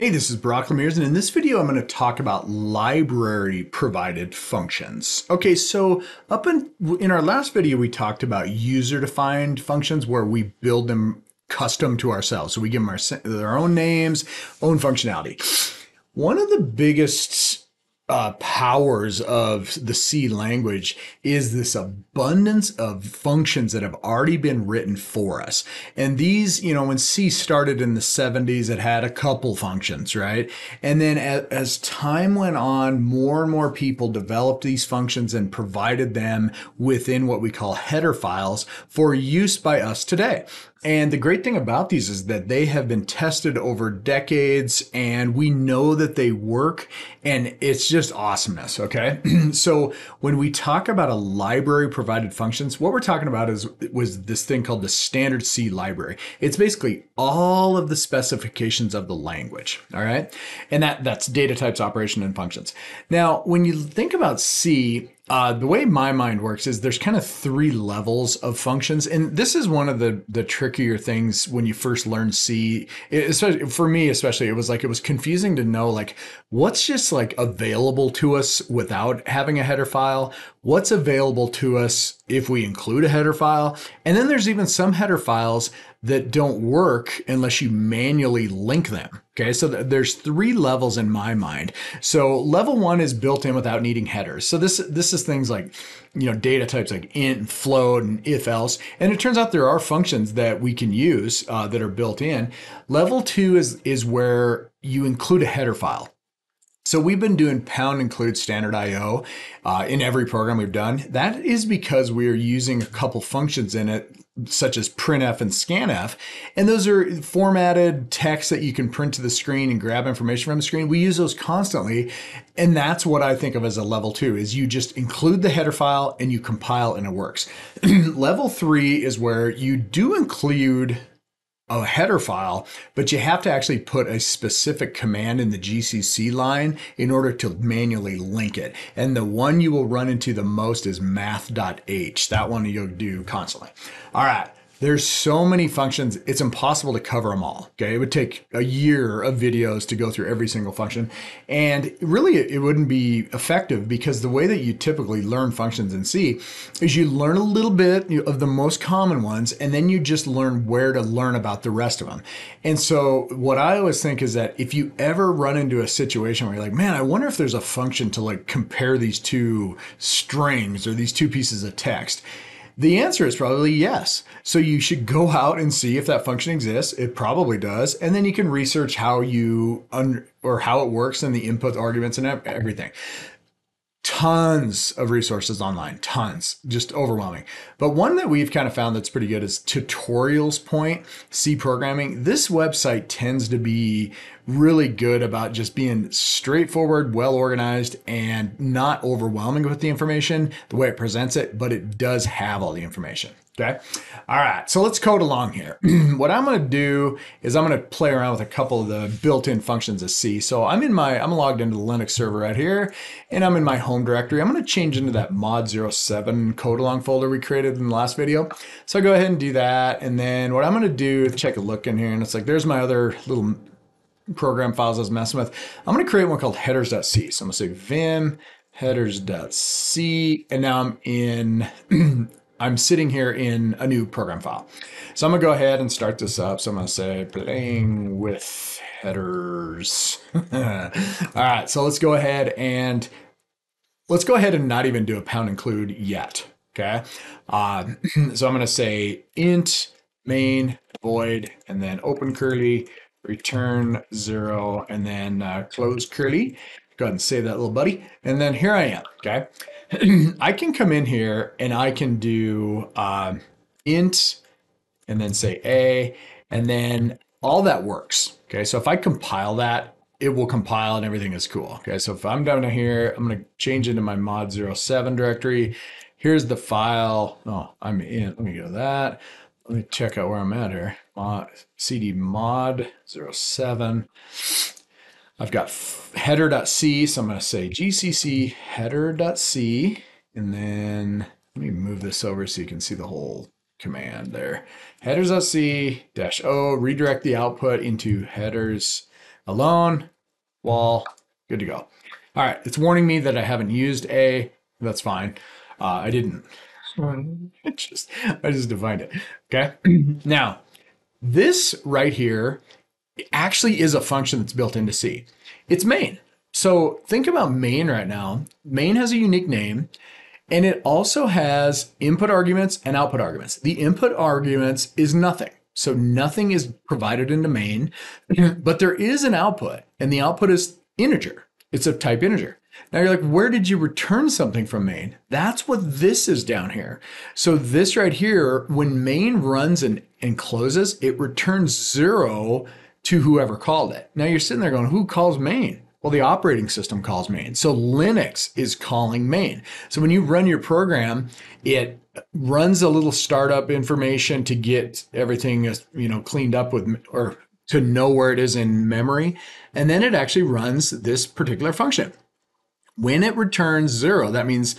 Hey, this is Brock LaMeres, and in this video, I'm going to talk about library provided functions. Okay, so up in, in our last video, we talked about user defined functions where we build them custom to ourselves. So we give them our, their own names, own functionality. One of the biggest uh, powers of the C language is this abundance of functions that have already been written for us. And these, you know, when C started in the 70s, it had a couple functions, right? And then as, as time went on, more and more people developed these functions and provided them within what we call header files for use by us today. And the great thing about these is that they have been tested over decades and we know that they work and it's just awesomeness. Okay. so when we talk about a library provided functions, what we're talking about is was this thing called the standard C library. It's basically all of the specifications of the language. All right. And that that's data types, operation and functions. Now, when you think about C, uh, the way my mind works is there's kind of three levels of functions, and this is one of the the trickier things when you first learn C. especially for me, especially, it was like it was confusing to know like what's just like available to us without having a header file, what's available to us if we include a header file, and then there's even some header files that don't work unless you manually link them. Okay, so th- there's three levels in my mind. So level one is built in without needing headers. So this this is things like you know data types like int float and if else. And it turns out there are functions that we can use uh, that are built in. Level two is is where you include a header file. So we've been doing pound include standard IO uh, in every program we've done. That is because we are using a couple functions in it such as printf and scanf and those are formatted text that you can print to the screen and grab information from the screen. We use those constantly and that's what i think of as a level two is you just include the header file and you compile and it works. Level three is where you do include a header file, but you have to actually put a specific command in the GCC line in order to manually link it. And the one you will run into the most is math.h. That one you'll do constantly. All right. There's so many functions, it's impossible to cover them all. Okay. It would take a year of videos to go through every single function. And really, it wouldn't be effective because the way that you typically learn functions in C is you learn a little bit of the most common ones, and then you just learn where to learn about the rest of them. And so, what I always think is that if you ever run into a situation where you're like, man, I wonder if there's a function to like compare these two strings or these two pieces of text the answer is probably yes. So you should go out and see if that function exists. It probably does. And then you can research how you un- or how it works and the input arguments and everything tons of resources online, tons, just overwhelming. But one that we've kind of found that's pretty good is Tutorials Point C programming. This website tends to be really good about just being straightforward, well organized, and not overwhelming with the information, the way it presents it, but it does have all the information. Okay. All right. So let's code along here. what I'm going to do is I'm going to play around with a couple of the built-in functions of C. So I'm in my, I'm logged into the Linux server right here and I'm in my home directory. I'm going to change into that mod 07 code along folder we created in the last video. So I go ahead and do that. And then what I'm going to do check a look in here and it's like, there's my other little program files I was messing with. I'm going to create one called headers.c. So I'm going to say vim headers.c and now I'm in I'm sitting here in a new program file. So I'm gonna go ahead and start this up. So I'm gonna say playing with headers. All right, so let's go ahead and let's go ahead and not even do a pound include yet. Okay. Uh, so I'm gonna say int main void and then open curly return zero and then uh, close curly. Go ahead and save that little buddy. And then here I am. Okay. I can come in here and I can do um, int and then say a, and then all that works. Okay, so if I compile that, it will compile and everything is cool. Okay, so if I'm down here, I'm gonna change into my mod 07 directory. Here's the file. Oh, I'm in. Let me go to that. Let me check out where I'm at here. Mod, cd mod 07. I've got header.c, so I'm going to say gcc header.c, and then let me move this over so you can see the whole command there. Headers.c dash o, redirect the output into headers alone, wall, good to go. All right, it's warning me that I haven't used a. That's fine. Uh, I didn't. I just I just defined it. Okay. now, this right here actually is a function that's built into C. It's main. So think about main right now. Main has a unique name. And it also has input arguments and output arguments. The input arguments is nothing. So nothing is provided into main, but there is an output, and the output is integer. It's a type integer. Now you're like, where did you return something from main? That's what this is down here. So this right here, when main runs and, and closes, it returns zero to whoever called it. Now you're sitting there going, who calls main? Well, the operating system calls main. So Linux is calling main. So when you run your program, it runs a little startup information to get everything uh, you know cleaned up with or to know where it is in memory, and then it actually runs this particular function. When it returns zero, that means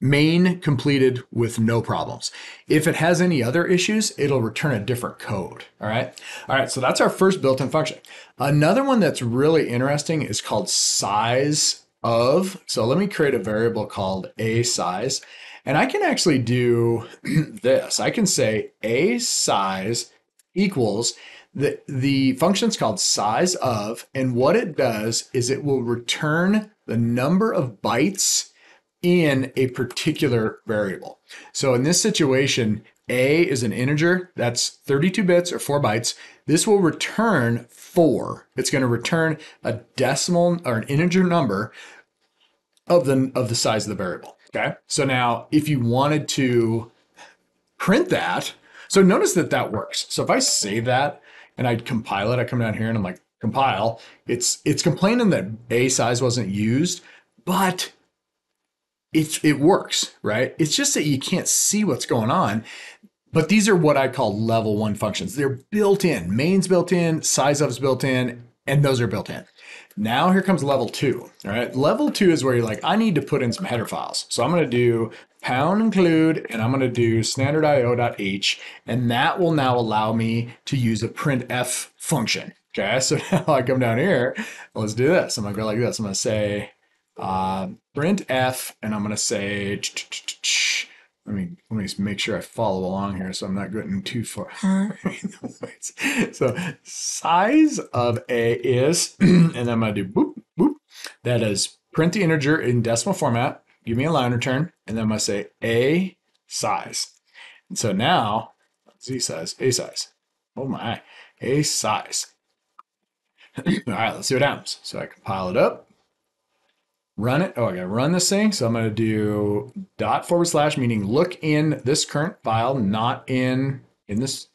main completed with no problems. If it has any other issues, it'll return a different code. All right. All right. So that's our first built-in function. Another one that's really interesting is called size of. So let me create a variable called a size. And I can actually do this. I can say a size equals the, the function's called size of, and what it does is it will return the number of bytes in a particular variable. So in this situation, a is an integer that's 32 bits or 4 bytes. This will return 4. It's going to return a decimal or an integer number of the of the size of the variable. Okay? So now if you wanted to print that, so notice that that works. So if I save that and I'd compile it, I come down here and I'm like compile, it's it's complaining that a size wasn't used, but it, it works, right? It's just that you can't see what's going on. But these are what I call level one functions. They're built in. Main's built in, size of's built in, and those are built in. Now here comes level two. All right. Level two is where you're like, I need to put in some header files. So I'm going to do pound include and I'm going to do standardio.h and that will now allow me to use a printf function. Okay. So now I come down here. Let's do this. I'm to go like this. I'm to say uh, print f, and I'm going to say, let me let me make sure I follow along here, so I'm not getting too far. so size of a is, and then I'm going to do boop boop. That is print the integer in decimal format. Give me a line return, and then I'm going to say a size. And so now z size, a size. Oh my, a size. All right, let's see what happens. So I compile it up run it. Oh, I gotta run this thing. So I'm gonna do dot forward slash, meaning look in this current file, not in in this,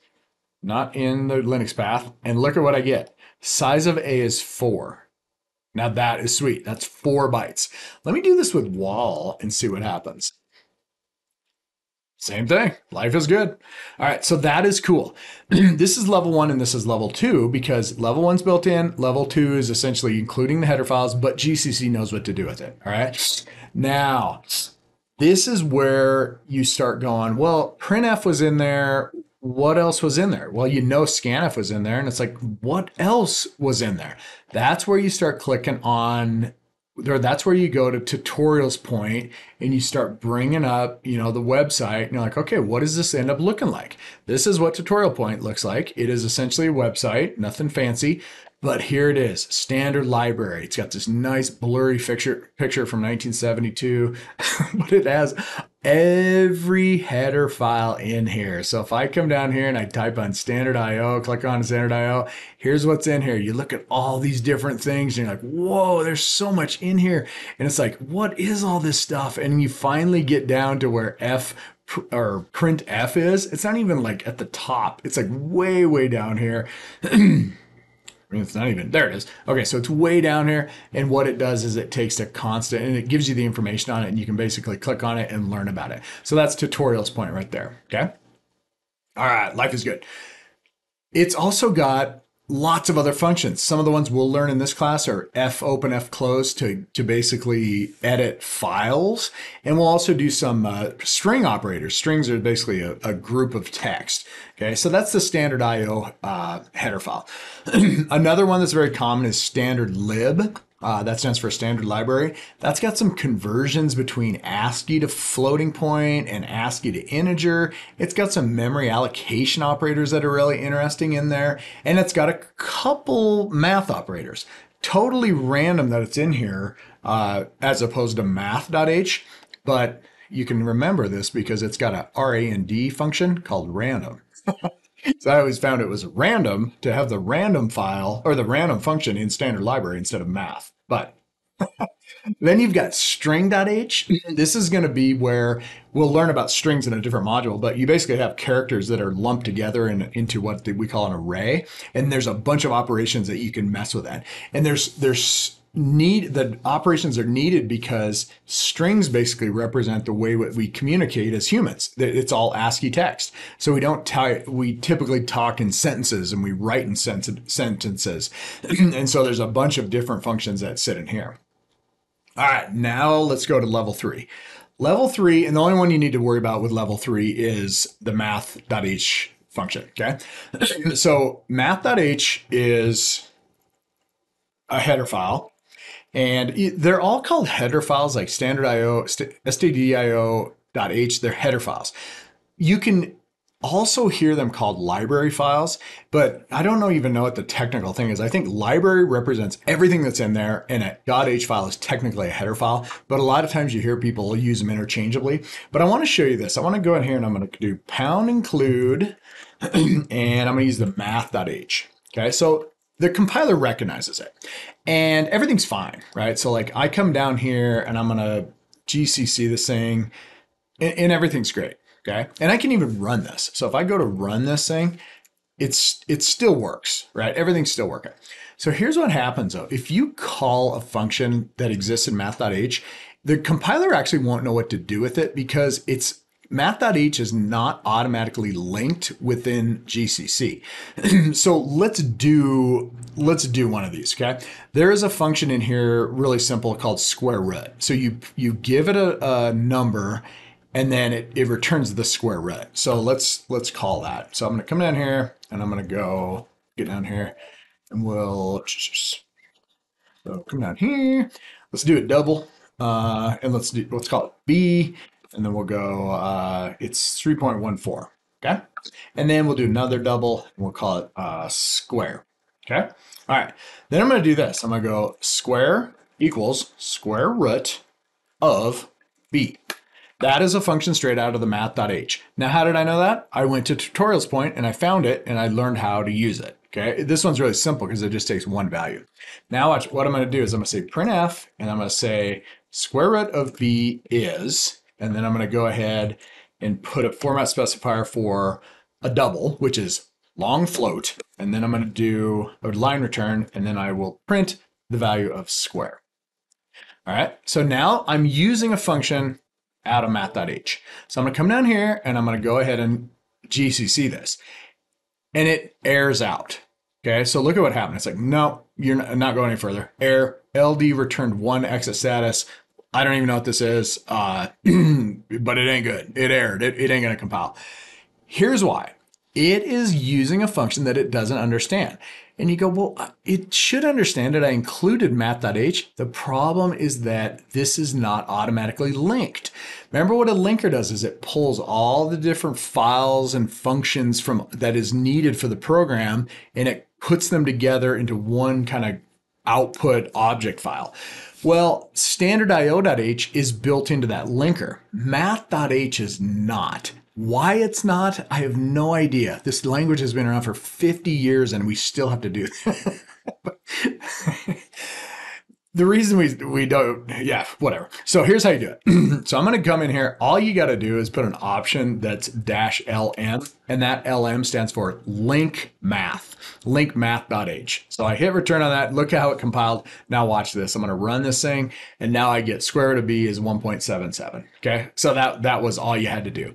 not in the Linux path, and look at what I get. Size of A is four. Now that is sweet. That's four bytes. Let me do this with wall and see what happens. Same thing. Life is good. All right. So that is cool. this is level one and this is level two because level one's built in. Level two is essentially including the header files, but GCC knows what to do with it. All right. Now, this is where you start going, well, printf was in there. What else was in there? Well, you know scanf was in there. And it's like, what else was in there? That's where you start clicking on there that's where you go to tutorials point and you start bringing up you know the website and you're like okay what does this end up looking like? This is what tutorial point looks like. It is essentially a website nothing fancy but here it is, standard library. It's got this nice blurry picture picture from 1972, but it has every header file in here. So if I come down here and I type on standard IO, click on standard IO, here's what's in here. You look at all these different things and you're like, whoa, there's so much in here. And it's like, what is all this stuff? And you finally get down to where F or print F is. It's not even like at the top. It's like way, way down here. It's not even there. It is. Okay, so it's way down here, and what it does is it takes a constant and it gives you the information on it, and you can basically click on it and learn about it. So that's tutorials point right there. Okay. All right, life is good. It's also got lots of other functions. Some of the ones we'll learn in this class are f open, f close to, to basically edit files. And we'll also do some uh, string operators. Strings are basically a, a, group of text. Okay, so that's the standard IO uh, header file. Another one that's very common is standard lib. Uh, that stands for standard library. That's got some conversions between ASCII to floating point and ASCII to integer. It's got some memory allocation operators that are really interesting in there. And it's got a couple math operators. Totally random that it's in here uh, as opposed to math.h. But you can remember this because it's got a RAND function called random. So I always found it was random to have the random file or the random function in standard library instead of math. But then you've got string.h. This is going to be where we'll learn about strings in a different module, but you basically have characters that are lumped together in, into what we call an array. And there's a bunch of operations that you can mess with that. And there's, there's, need the operations are needed because strings basically represent the way we communicate as humans. It's all ascii text. So we don't tie we typically talk in sentences and we write in sentences. And so there's a bunch of different functions that sit in here. All right now let's go to level three. Level three and the only one you need to worry about with level three is the math.h function okay? So math.h is a header file and they're all called header files like standard IO, stdio.h, they're header files. You can also hear them called library files, but I don't know even know what the technical thing is. I think library represents everything that's in there, and a .h file is technically a header file, but a lot of times you hear people use them interchangeably. But I want to show you this. I want to go in here and I'm going to do pound include, and I'm going to use the math.h. Okay, so the compiler recognizes it and everything's fine, right? So like I come down here and I'm gonna GCC this thing and, and, everything's great, okay? And I can even run this. So if I go to run this thing, it's it still works, right? Everything's still working. So here's what happens though. If you call a function that exists in math.h, the compiler actually won't know what to do with it because it's Math.h is not automatically linked within GCC. so let's do let's do one of these, okay? There is a function in here really simple called square root. So you you give it a, a number and then it, it returns the square root. So let's let's call that. So I'm gonna come down here and I'm gonna go get down here and we'll so come down here. Let's do it double. Uh, and let's do let's call it B and then we'll go, uh, it's 3.14, okay? And then we'll do another double, and we'll call it uh, square, okay? All right, then I'm gonna do this. I'm gonna go square equals square root of b. That is a function straight out of the math.h. Now, how did I know that? I went to tutorials point and I found it and I learned how to use it. Okay, this one's really simple because it just takes one value. Now, watch, what I'm going to do is I'm going to say printf and I'm going to say square root of b is, and then I'm going to go ahead and put a format specifier for a double, which is long float. And then I'm going to do a line return, and then I will print the value of square. All right, so now I'm using a function out of math.h. So I'm going to come down here and I'm going to go ahead and GCC this. And it errors out. Okay, so look at what happened. It's like, no, you're not going any further. Error, LD returned one exit status. I don't even know what this is, uh, but it ain't good. It erred. It, it ain't going to compile. Here's why. It is using a function that it doesn't understand. And you go, well, uh, it should understand it. I included math.h. The problem is that this is not automatically linked. Remember what a linker does is it pulls all the different files and functions from that is needed for the program and it puts them together into one kind of output object file. Well, standard IO.h is built into that linker. Math.h is not. Why it's not, I have no idea. This language has been around for 50 years and we still have to do the reason we we don't yeah whatever. So here's how you do it. So i'm going to come in here. All you got to do is put an option that's dash lm and that lm stands for link math link math.h so i hit return on that. Look at how it compiled. Now watch this. I'm going to run this thing and now i get square root of b is 1.77 okay? So that that was all you had to do.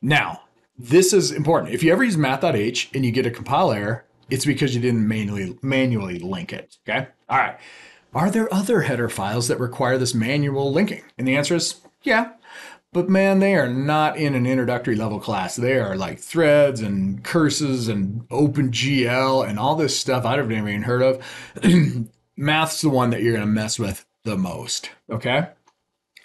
Now this is important. If you ever use math.h and you get a compile error it's because you didn't manually manually link it. Okay. All right. Are there other header files that require this manual linking? And the answer is yeah. But man, they are not in an introductory level class. They are like threads and curses and OpenGL and all this stuff I've never even heard of. Math's the one that you're going to mess with the most. Okay.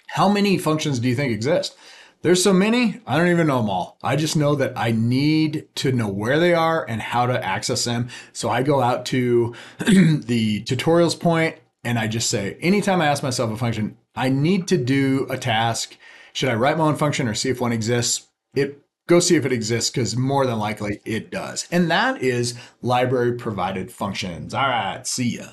How many functions do you think exist? There's so many, I don't even know them all. I just know that I need to know where they are and how to access them. So I go out to the tutorials point and I just say, anytime I ask myself a function, I need to do a task. Should I write my own function or see if one exists? It go see if it exists because more than likely it does. And that is library provided functions. All right, see ya.